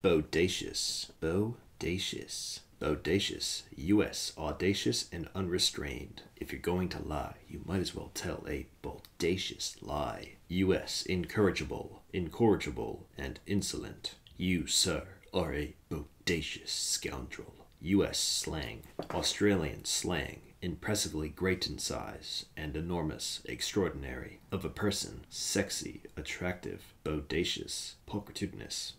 Bodacious. Bodacious. Bodacious. U.S. Audacious and unrestrained. If you're going to lie, you might as well tell a bodacious lie. U.S. Incorrigible, incorrigible, and insolent. You, sir, are a bodacious scoundrel. U.S. slang. Australian slang. Impressively great in size and enormous, extraordinary. Of a person, sexy, attractive, bodacious, pulchritudinous.